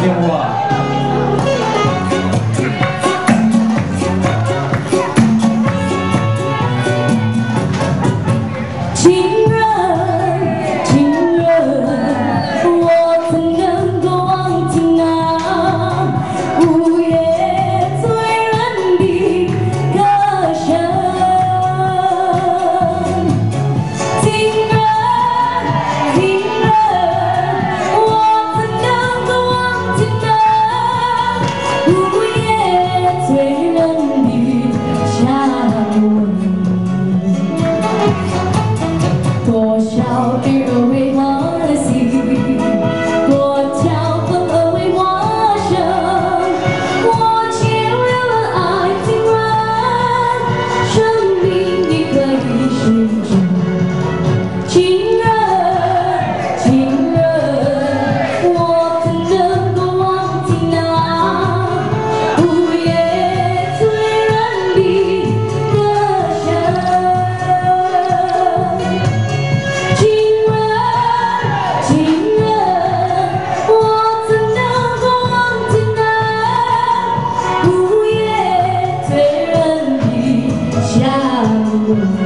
进屋啊！you away. you.